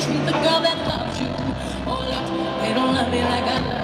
Treat the girl that loves you. Oh, look, they don't love me like I love you.